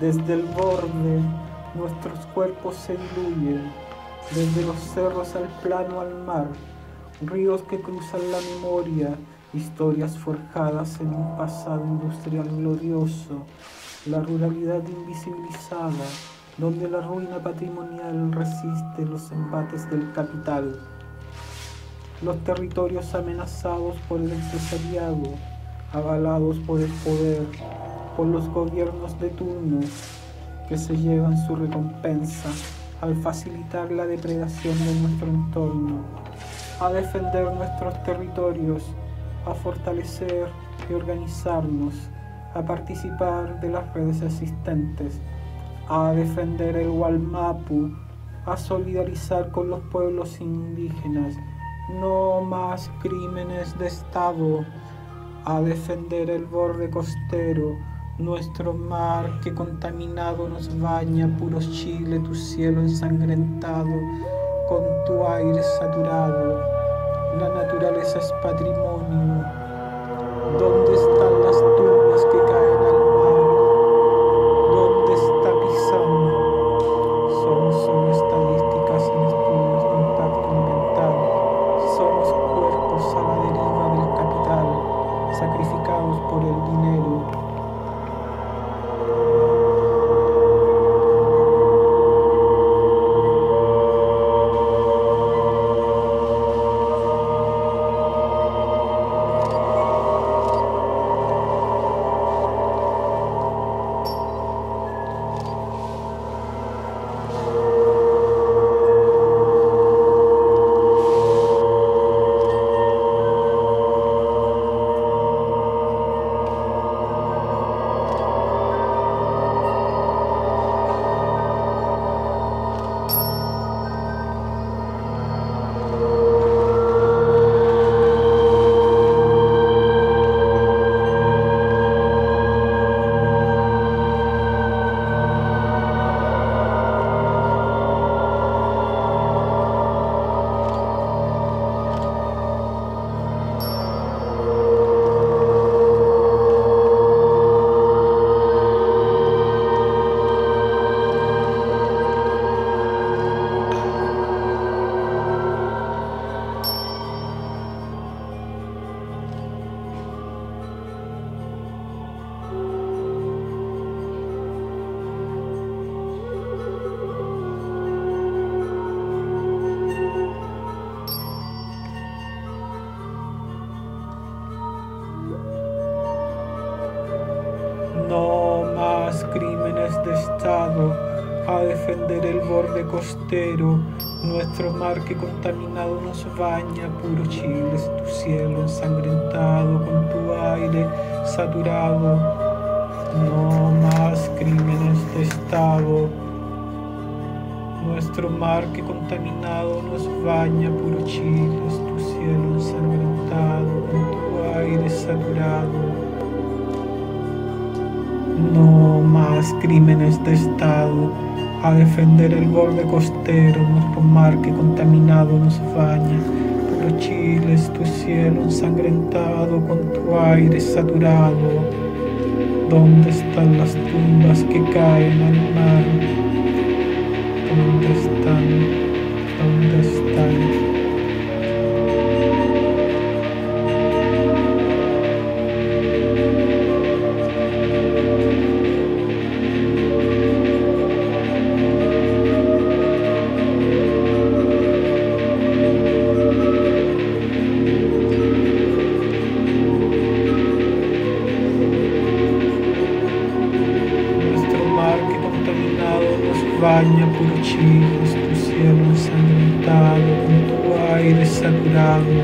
Desde el borde nuestros cuerpos se diluyen, desde los cerros al plano al mar, ríos que cruzan la memoria, historias forjadas en un pasado industrial glorioso, la ruralidad invisibilizada, donde la ruina patrimonial resiste los embates del capital, los territorios amenazados por el empresariado, avalados por el poder, por los gobiernos de turno que se llevan su recompensa al facilitar la depredación de nuestro entorno, a defender nuestros territorios, a fortalecer y organizarnos, a participar de las redes existentes, a defender el Walmapu, a solidarizar con los pueblos indígenas, no más crímenes de Estado, a defender el borde costero, nuestro mar que contaminado nos baña, puro Chile, tu cielo ensangrentado, con tu aire saturado. La naturaleza es patrimonio. ¿Dónde están las tumbas que caen al mar? ¿Dónde está pisando? Somos solo estadísticas en estudios de impacto ambiental. Somos cuerpos a la deriva del capital, sacrificados por el dinero. Estado, a defender el borde costero, nuestro mar que contaminado nos baña, puro Chile es tu cielo ensangrentado con tu aire saturado. No más crímenes de Estado, nuestro mar que contaminado nos baña, puro Chile es tu cielo ensangrentado con tu aire saturado. No más crímenes de Estado, a defender el borde costero, nuestro mar que contaminado nos baña. Puro Chile es tu cielo ensangrentado con tu aire saturado. ¿Dónde están las tumbas que caen al mar? ¿Dónde están? ¿Dónde están? Baña, Chile es tu cielo ensangrentado con tu aire saturado,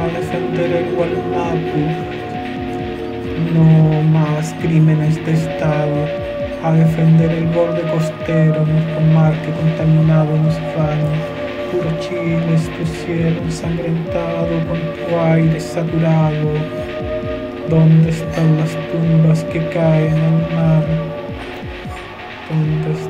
a defender el Gualmapu. No más crímenes de Estado, a defender el borde costero, nuestro mar que contaminado nos baña. Puro Chile es tu cielo ensangrentado con tu aire saturado. ¿Dónde están las tumbas que caen al mar? ¿Dónde